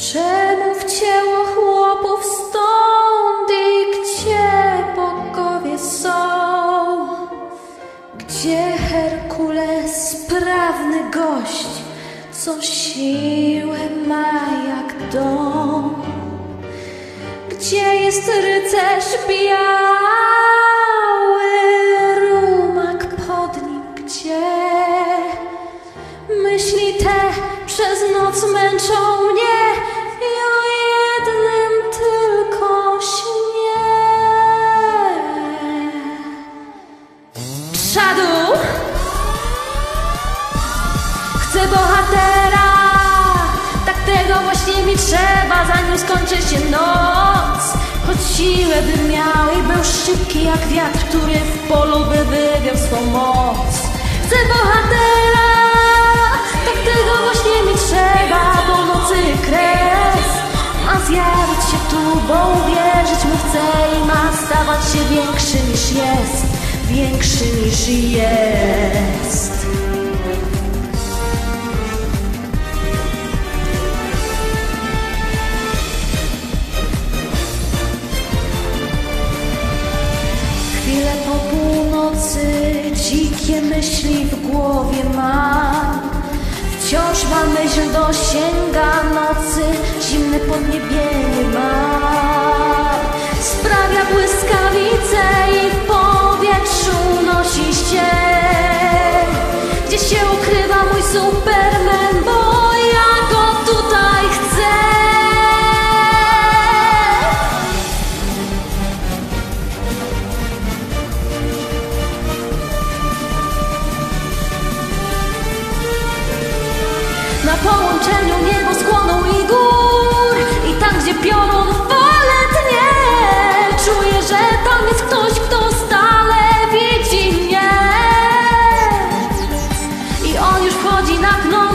Czemu wcięło chłopów stąd i gdzie bogowie są? Gdzie Herkules, sprawny gość, co siłę ma jak dom? Gdzie jest rycerz biały, rumak pod nim, gdzie? Myśli te przez noc męczą mnie trzeba, zanim skończy się noc. Choć siłę by miał i był szybki jak wiatr, który w polu by wywiał swą moc. Chcę bohatera, tak tego właśnie mi trzeba, bo nocy kres ma zjawić się tu, bo uwierzyć mu chce i ma stawać się większy niż jest, większy niż jest. Chwilę po północy dzikie myśli w głowie mam Wciąż ma myśl dosięga nocy, zimne podniebienie ma. Sprawia błyskawice i w powietrzu nosi się Gdzie się ukrywa mój supermen. połączeniu niebo skłoną i gór. I tam, gdzie piorun fale dnie Czuję, że tam jest ktoś, kto stale widzi mnie. I on już wchodzi na knot